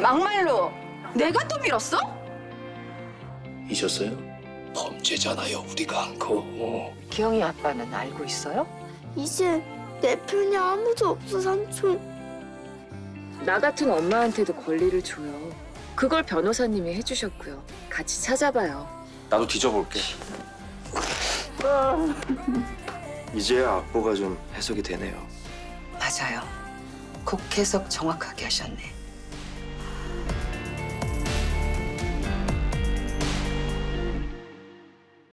막말로 내가 또 밀었어? 잊었어요? 범죄잖아요 우리가 안고. 기영이 아빠는 알고 있어요? 이제 내 편이 아무도 없어 삼촌. 나 같은 엄마한테도 권리를 줘요. 그걸 변호사님이 해주셨고요. 같이 찾아봐요. 나도 뒤져볼게. 아. 이제야 악보가 좀 해석이 되네요. 맞아요. 곡 해석 정확하게 하셨네.